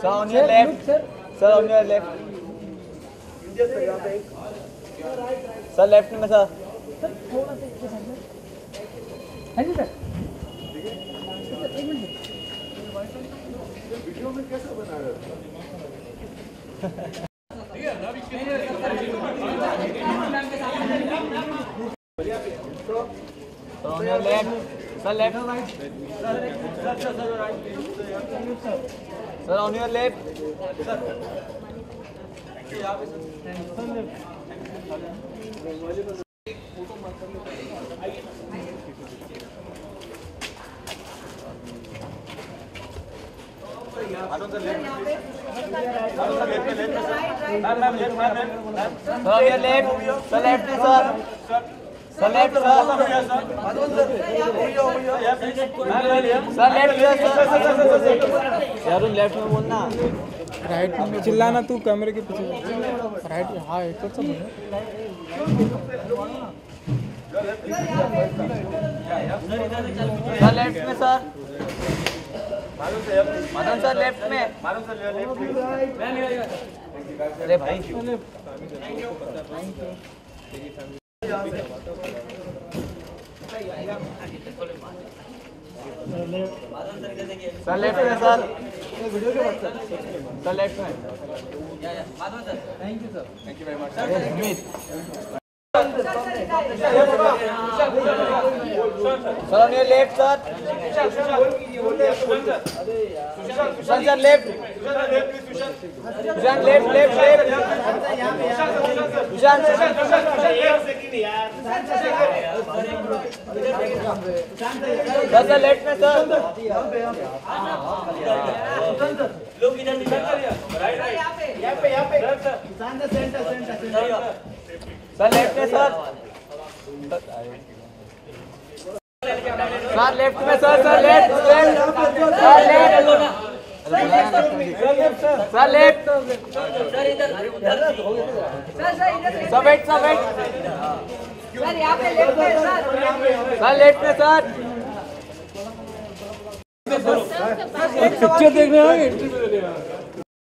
Sir on your left sir on your left sir left में sir Sir, on your left. Sir, left. Sir, on your left. Sir, on your left. Sir, left में sir. Sir, left sir. Sir, left में sir. यार left में बोलना right में चिल्लाना तू कैमरे के पीछे। राइट हाँ एक तो सर लेफ़्ट में सर। मदन सर लेफ़्ट में। अरे भाई। सर लेफ़्ट में सर सर लेफ़्ट में thank you sir thank you very much sir Sir, on your left, sir. Sushant, sir, left. Sushant, left, left, left. Sushant, sir, sir, left में sir. Sir left में sir sir left में sir sir left sir left sir left sir left sir wait sir wait sir यहाँ पे left में sir sir left में sir picture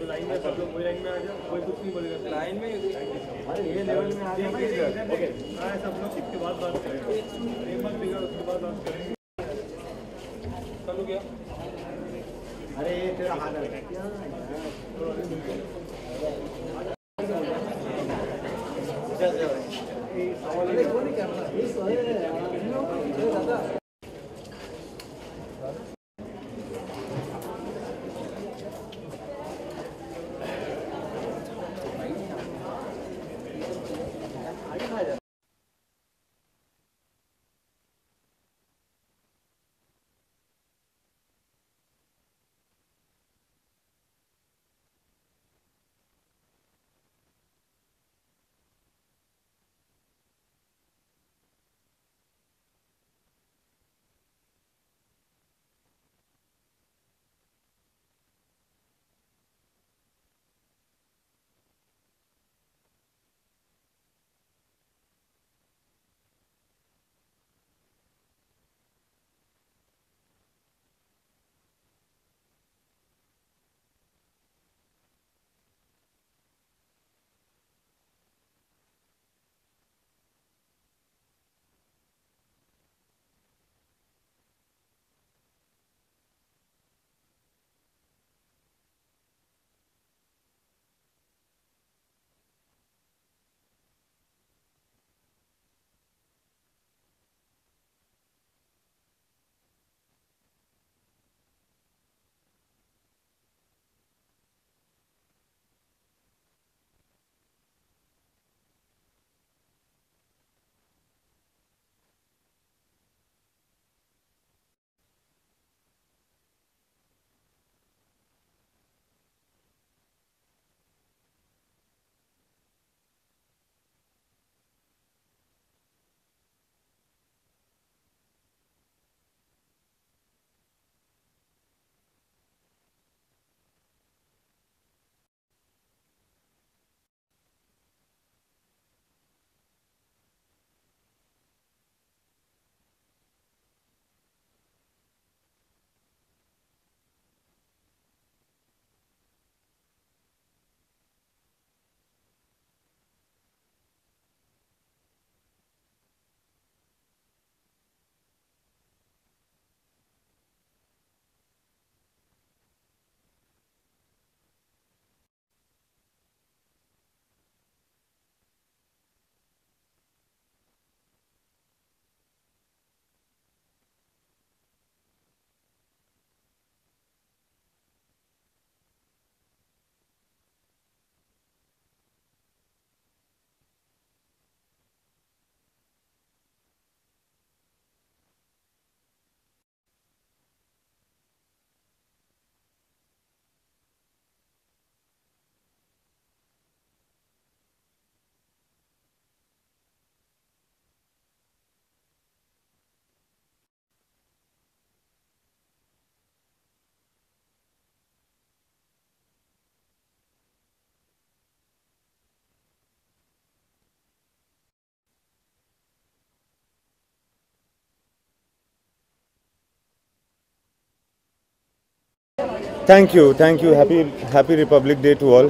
तो line में सब लोग कोई लाइन में आ जाओ कोई कुछ नहीं बोलेगा लाइन में अरे ये लेवल में आ जाए ओके हाँ सब लोग इसके बाद बात करेंगे एक बार बिगड़ उसके बाद बात करेंगे चलो क्या अरे ये तेरा हाथ आ गया क्या अरे वो नहीं करना ये सोए दादा Thank you, thank you. Happy Happy Republic Day to all.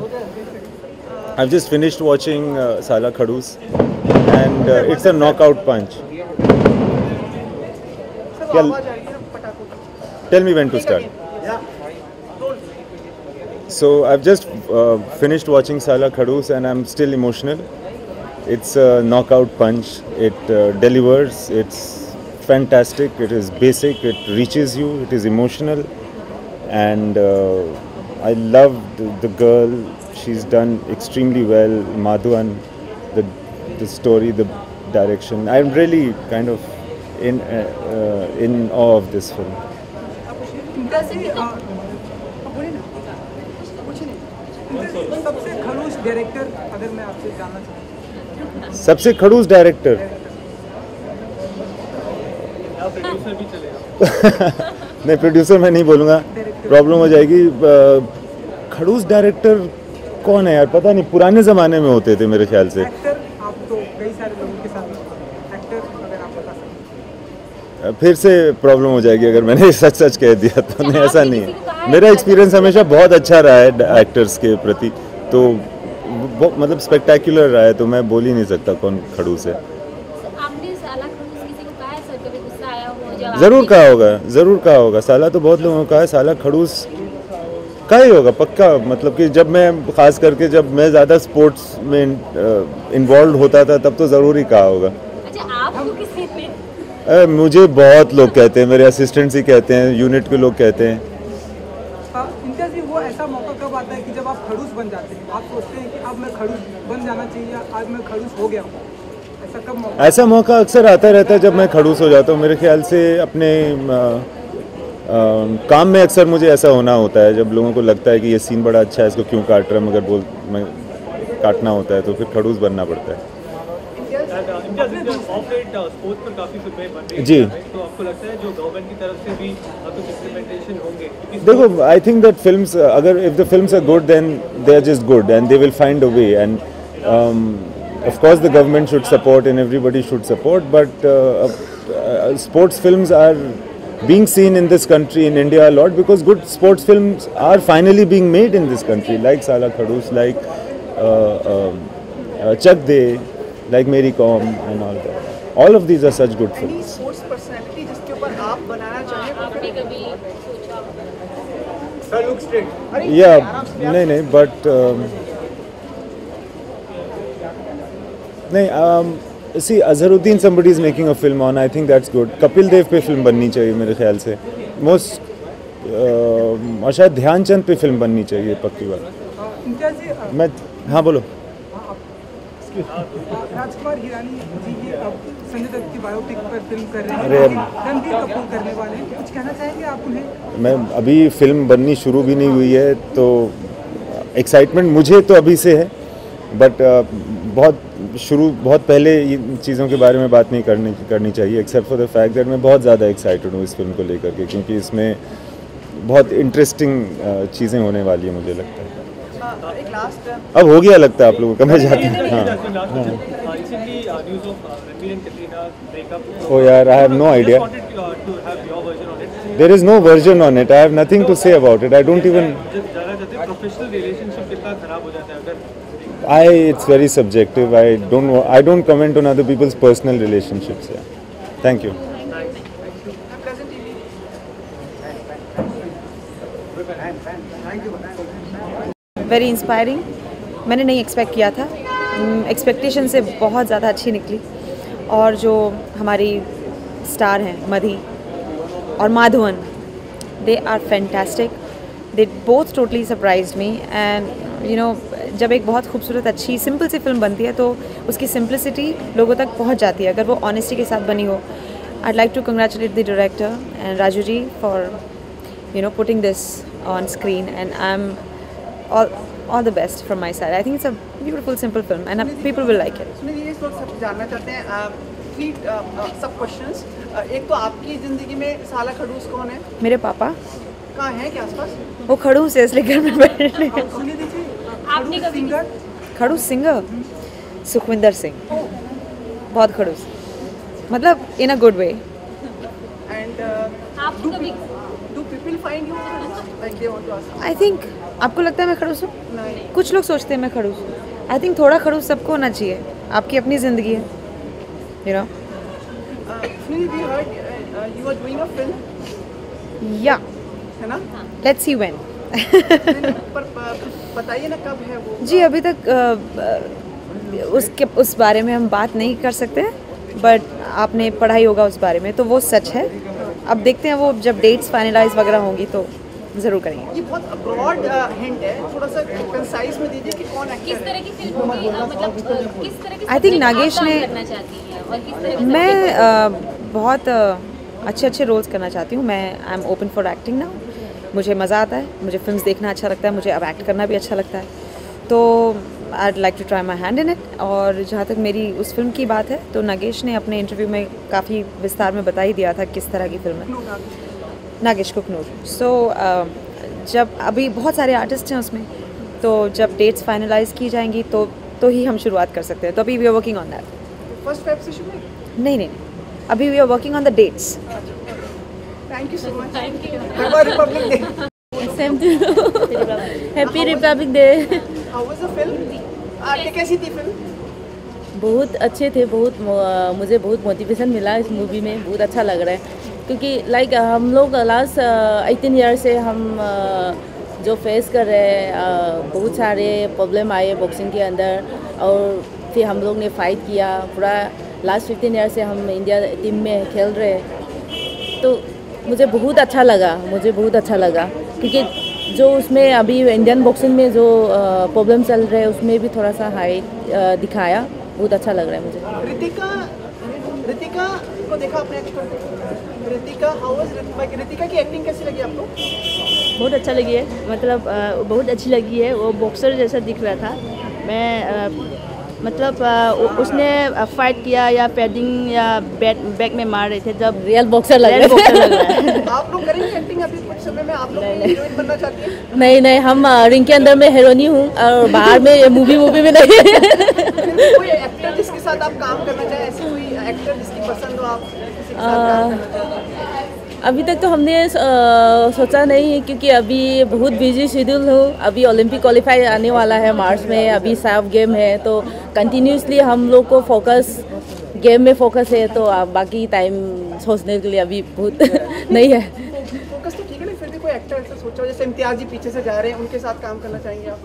I've just finished watching uh, Sala Khadus, and uh, it's a knockout punch. Tell, tell me when to start. So I've just uh, finished watching Sala Khadus, and I'm still emotional. It's a knockout punch. It uh, delivers. It's fantastic. It is basic. It reaches you. It is emotional and uh, I love the, the girl. She's done extremely well. Madhuan, the the story, the direction. I'm really kind of in uh, uh, in awe of this film. सबसे खड़ूस director अगर मैं आपसे जानना चाहूँ सबसे खड़ूस director यहाँ प्रोड्यूसर भी चलेगा नहीं प्रोड्यूसर मैं नहीं बोलूँगा प्रॉब्लम हो जाएगी। खड़ूस डायरेक्टर कौन है यार? पता नहीं पुराने ज़माने में होते थे मेरे ख्याल से। एक्टर आप तो कई सारे लोगों के साथ एक्टर अगर आप बता सकते फिर से प्रॉब्लम हो जाएगी अगर मैंने सच सच कह दिया तो। नहीं ऐसा नहीं है। मेरा एक्सपीरियंस हमेशा बहुत अच्छा रहा है एक्टर्स के प्रति। तो मतलब स्पेक्टेकुलर रहा है तो मैं बोल ही नहीं सकता कौन खड़ूस है आपने साला खड़ूस किसी को कहा है सर कभी गुस्सा आया हो जब ज़रूर कहा होगा ज़रूर कहा होगा। साला तो बहुत लोगों का है साला खड़ूस का ही होगा पक्का। मतलब कि जब मैं खास करके जब मैं ज़्यादा स्पोर्ट्स में इन्वॉल्व होता था तब तो ज़रूर ही कहा होगा। अच्छा आपको किसी मुझे बहुत लोग कहते हैं मेरे असिस्टेंट्स ही कहते हैं यूनिट के लोग कहते हैं। हैं ऐसा मौका कब आता है कि जब आप खड़ूस बन जाते हैं? आप सोचते हैं कि अब मैं खड़ूस बन जाना चाहिए आज मैं खड़ूस हो गया हूँ। ऐसा मौका अक्सर आता रहता है जब मैं खड़ूस हो जाता हूँ। मेरे ख्याल से अपने अ, अ, काम में अक्सर मुझे ऐसा होना होता है। जब लोगों को लगता है कि ये सीन बड़ा अच्छा है इसको क्यों काट रहा है मगर बोल मैं काटना होता है तो फिर खड़ूस बनना पड़ता है। फ़िल्में जी। देखो आई थिंक दैट फिल्म्स अगर if the films are good then they are just good and they will find a way and of course the government should support and everybody should support but uh, uh, uh, sports films are being seen in this country in india a lot because good sports films are finally being made in this country like sala khadoos like uh, um, uh, chak de like mary kom and all that. All of these are such good films. Sir, look straight. Yeah, no, no, but um, नहीं um, see Azharuddin somebody is making a film on I think that's good. Kapil Dev पे film बननी चाहिए मेरे ख्याल से. Most और शायद ध्यानचंद पे फ़िल्म बननी चाहिए पक्की बात. अ, मैं हाँ बोलो. राजकुमार हिरानी जी ये अब संजय दत्त की बायोपिक पर फ़िल्म कर रहे हैं. अरे रणबीर कपूर करने वाले हैं. कुछ कहना चाहेंगे आप उन्हें? मैं अभी फ़िल्म बननी शुरू भी नहीं हुई है तो एक्साइटमेंट मुझे तो अभी से है बट बहुत शुरू बहुत पहले इन चीज़ों के बारे में बात नहीं करनी करनी चाहिए except for the fact that मैं बहुत ज़्यादा एक्साइटेड हूँ इस फ़िल्म को लेकर के क्योंकि इसमें बहुत इंटरेस्टिंग चीज़ें होने वाली है मुझे लगता है एक लास्ट अब हो गया लगता है आप लोगों का मैं जाती हूँ हाँ ओ यार I have no idea uh, there is no version on it I have nothing to say about it I don't even जब जाना चाहते हैं प्रोफेशनल रिलेशनशिप कितना खराब हो जाता है अगर I it's very subjective. I don't I don't comment on other people's personal relationships. Yeah. Thank you. Very inspiring मैंने नहीं एक्सपेक्ट किया था एक्सपेक्टेशन से बहुत ज़्यादा अच्छी निकली और जो हमारी स्टार हैं मधी और Madhavan they are fantastic they both totally surprise me and you know जब एक बहुत खूबसूरत अच्छी सिंपल सी फ़िल्म बनती है तो उसकी सिंपलिसिटी लोगों तक पहुँच जाती है अगर वो ऑनेस्टी के साथ बनी हो। I like to congratulate the director and Raju ji for you know putting this on screen. And i'm all all the best from my side. I think it's a beautiful simple film and uh, people will like it. सुनिए ये इस वक्त सब जानना चाहते हैं three सब questions एक तो आपकी ज़िंदगी में साला खड़ूस कौन है? मेरे पापा। कहाँ है क्या आसपास? वो खड़ूस है इसलिए घर में बैठे हैं। आपने कभी सिंगर? सिंगर? सुखविंदर सिंह। बहुत खड़ूस मतलब इन a good way I think आपको लगता है मैं खड़ूस हूँ? कुछ लोग सोचते हैं मैं खड़ूस हूँ। आई थिंक थोड़ा खड़ूस सबको होना चाहिए। आपकी अपनी ज़िंदगी है। यू नो या है ना? लेट्स सी व्हेन पर बताइए ना कब है वो? जी अभी तक उसके उस बारे में हम बात नहीं कर सकते बट आपने पढ़ाई होगा उस बारे में तो वो सच है। अब देखते हैं वो जब डेट्स फाइनलाइज वगैरह होंगी तो ज़रूर करेंगे। ये बहुत ब्रॉड हिंट है। थोड़ा सा कंसाइज में दीजिए कि कौन किस तरह की फ़िल्म होगी? मतलब किस तरह की I think subject आप नागेश ने- करना चाहती हैं और किस तरह की मैं बहुत अच्छे अच्छे रोल्स करना चाहती हूँ। मैं I am open for acting now मुझे मज़ा आता है मुझे फ़िल्म देखना अच्छा लगता है मुझे अब एक्ट करना भी अच्छा लगता है। तो I like to try my hand in it और जहाँ तक मेरी उस फ़िल्म की बात है तो नागेश ने अपने इंटरव्यू में काफ़ी विस्तार में बता ही दिया था किस तरह की फ़िल्म है। नागेश कुकनूर। सो जब अभी बहुत सारे आर्टिस्ट हैं उसमें तो जब डेट्स फाइनलाइज की जाएँगी तो तो ही हम शुरुआत कर सकते हैं। तो अभी we are working on that first Feb से नहीं नहीं अभी we are working on the dates thank you so much thank you Republic Day same to happy Republic Day how was the film कैसी थी फ़िल्म बहुत अच्छे थे बहुत मुझे बहुत मोटिवेशन मिला इस मूवी में बहुत अच्छा लग रहा है। क्योंकि लाइक हम लोग लास्ट एटीन ईयर से हम जो फेस कर रहे हैं बहुत सारे प्रॉब्लम आए बॉक्सिंग के अंदर। और फिर हम लोग ने फाइट किया पूरा लास्ट फिफ्टीन ईयर से हम इंडिया टीम में खेल रहे हैं। तो मुझे बहुत अच्छा लगा मुझे बहुत अच्छा लगा। क्योंकि जो उसमें अभी इंडियन बॉक्सिंग में जो प्रॉब्लम चल रहे हैं उसमें भी थोड़ा सा हाई दिखाया। बहुत अच्छा लग रहा है मुझे। रितिका रितिका को देखा आपने रितिका रितिका की एक्टिंग कैसी लगी आपको? बहुत अच्छा लगी है। मतलब बहुत अच्छी लगी है। वो बॉक्सर जैसा दिख रहा था। मैं मतलब उसने फाइट किया या पैडिंग या बैट बैक में मार रहे थे जब रियल बॉक्सर लग रियल रहा बॉक्सर लग रहा है। आप लोग करेंगे एक्टिंग अभी कुछ समय में? आप लोग हीरोइन बनना चाहती हैं? नहीं नहीं हम रिंग के अंदर में हीरोनी हूँ और बाहर में मूवी मूवी में नहीं कोई एक्टर जिसके साथ आप काम करना चाहें? ऐसी कोई एक्टर जिसकी पसंद हो आप किसी के साथ काम करना चाहें अभी तक तो हमने सोचा नहीं है क्योंकि अभी बहुत बिज़ी शेड्यूल हूँ। अभी ओलंपिक क्वालिफाई आने वाला है मार्च में अभी साफ़ गेम है तो कंटिन्यूसली हम लोग को फोकस गेम में फोकस है तो बाकी टाइम सोचने के लिए अभी बहुत नहीं है। फोकस तो ठीक है फिर भी कोई एक्टर ऐसा सोचा जैसे इम्तियाज़ जी पीछे से जा रहे हैं उनके साथ काम करना चाहेंगे आप?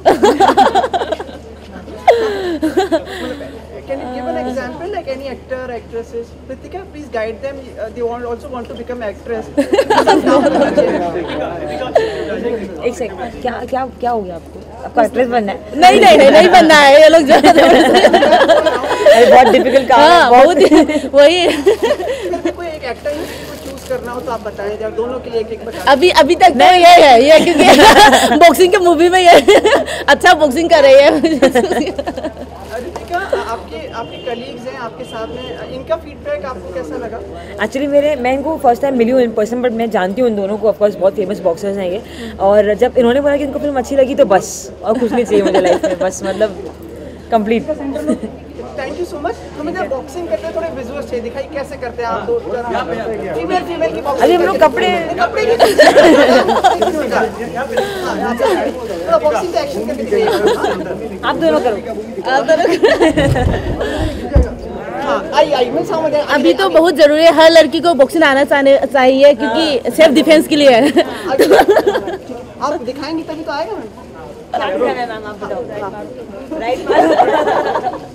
Can you give an example like any actor actresses? Ritika, please guide them. Uh, they want also want to become actress. एक सेकंड क्या क्या क्या हो गया आपको? आपको एक्ट्रेस बनना है। नहीं नहीं नहीं नहीं बनना है। ये लोग बहुत डिफ़िकल्ट काम है हाँ बहुत। ही- वही कोई एक एक्टर को चूज़ करना हो तो आप बताएँ जब दोनों के लिए एक एक बताएँ अभी अभी तक नहीं ये है ये क्योंकि बॉक्सिंग के मूवी में ये अच्छा बॉक्सिंग कर रही है। आपके आपके कलीग्स हैं आपके साथ में इनका फीडबैक आपको कैसा लगा? एक्चुअली मेरे मैं इनको फ़र्स्ट टाइम मिली हूँ इन पर्सन बट मैं जानती हूँ इन दोनों को ऑफकोर्स बहुत फ़ेमस बॉक्सर्स हैं ये। और जब इन्होंने बोला कि इनको फ़िल्म अच्छी लगी तो बस और कुछ नहीं चाहिए मुझे लाइफ में बस मतलब complete thank you so much हम इधर बॉक्सिंग करते हैं थोड़े विजुअल्स चाहिए दिखाई कैसे करते हैं आप दो फीमेल फीमेल की boxing अभी हम लोग कपड़े हैं। कपड़े की थोड़ा बॉक्सिंग का एक्शन करके दिखाइए। आप दोनों करो। हाँ आई आई मैं समझ गया अभी तो बहुत ज़रूरी है हर लड़की को बॉक्सिंग आना चाहिए क्योंकि सेल्फ डिफेंस के लिए है। आप दिखाएँगे तभी तो आएगा मैम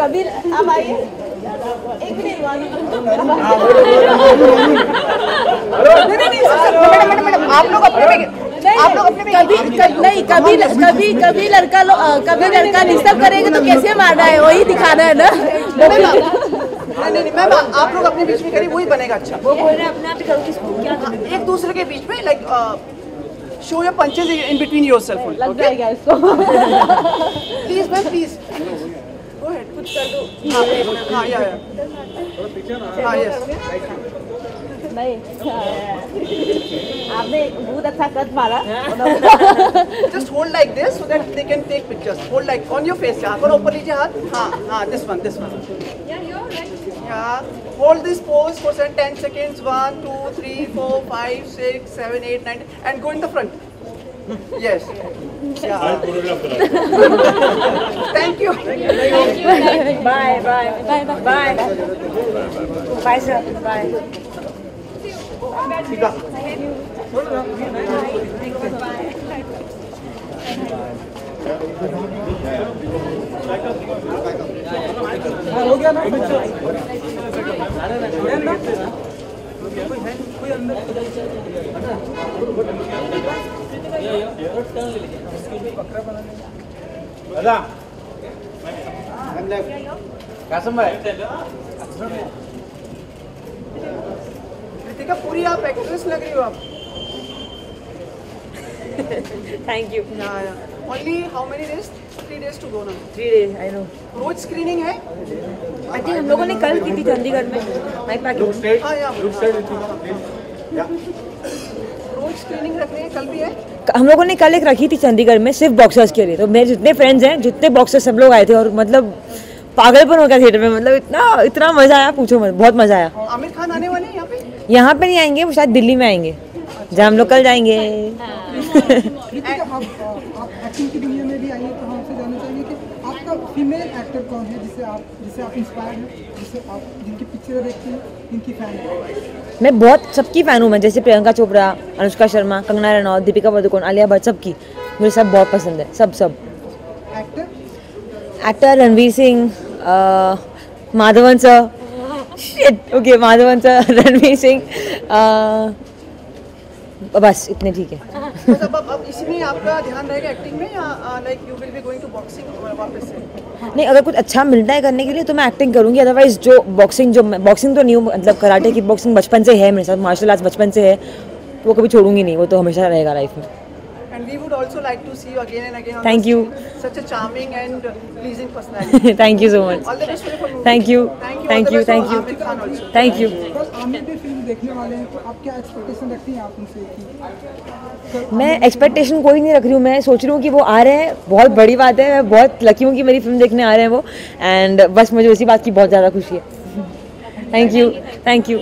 कबीर आप आइए। एक मिनट आप लोग अपने आप लोग अपने कभी नहीं कभी कभी कभी लड़का लो कभी लड़का डिस्टर्ब करेगा तो कैसे मारना है? वही दिखाना है ना? नहीं नहीं नहीं मैम आप लोग अपने बीच में करिए वही बनेगा अच्छा। वो बोल रहे हैं अपने हाँ, एक दूसरे के बीच में like show your punches in between yourself लग जाएगा इसको। Please ma'am please go ahead कुछ कर दो हाँ हाँ या या हाँ यस नहीं आपने बहुत अच्छा कट मारा। Just hold like this so that they can take pictures. Hold like on your face यहाँ पर ऊपर लीजिए हाथ। हाँ हाँ this one this one. Hold this pose for 10 seconds. 1, 2, 3, 4, 5, 6, 7, 8, 9, and go in the front. Yes. Yeah. Thank you. Thank you. Bye, bye. Bye, bye. Bye. Bye, bye sir. Bye. Bye. हो गया ना है ना? कोई है कोई कृतिका पूरी आप एक्ट्रेस लग रही हो आप Thank you. Yeah, yeah. Only how रोज स्क्रीनिंग है? I think हम लोगों ने कल की थी चंडीगढ़ में माई पैकेज हाँ रोज स्क्रीनिंग रख रहे हैं कल भी है? हम लोगों ने कल एक रखी थी चंडीगढ़ में सिर्फ़ बॉक्सर्स के लिए। तो मेरे जितने फ्रेंड्स हैं जितने बॉक्सर्स सब लोग आए थे और मतलब पागलपन हो गया थिएटर में मतलब इतना इतना मज़ा आया पूछो मत बहुत मज़ा आया। आमिर खान आने वाले हैं यहाँ पे? यहाँ पे नहीं आएँगे वो शायद दिल्ली में आएँगे जहाँ हम लोग कल जाएँगे। आपका फीमेल एक्टर कौन है जिसे आप जिसे आप इंस्पायर हैं जिसे आप जिनकी पिक्चरें देखती हैं जिनकी फ़ैन हैं? मैं बहुत सबकी फ़ैन हूँ मैं जैसे प्रियंका चोपड़ा अनुष्का शर्मा कंगना रनौत दीपिका पादुकोण आलिया भट्ट सबकी। मुझे सब बहुत पसंद है सब सब। Actor actor Ranveer Singh Madhavan sir. Okay Madhavan sir Ranveer Singh बस इतने ठीक है। बस अब अब अब आपका ध्यान रहेगा एक्टिंग में या like you will be going to boxing वापस से? नहीं अगर कुछ अच्छा मिलता है करने के लिए तो मैं एक्टिंग करूँगी अदरवाइज़ जो बॉक्सिंग जो बॉक्सिंग तो न्यू मतलब कराटे की बॉक्सिंग बचपन से है मेरे साथ मार्शल आर्ट्स बचपन से है वो कभी छोड़ूँगी नहीं वो तो हमेशा रहेगा लाइफ में। And we would also like to see you again and again on Thank you. screen. Such a charming and pleasing personality. Thank you so much All the best for your movie. Thank you. Thank you. Thank the you. Thank you. हैं तो हैं मैं expectation कोई नहीं रख रही हूँ मैं सोच रही हूँ कि वो आ रहे हैं बहुत बड़ी बात है मैं बहुत लकी हूँ कि मेरी फ़िल्म देखने आ रहे हैं वो एंड बस मुझे उसी बात की बहुत ज़्यादा खुशी है थैंक यू थैंक यू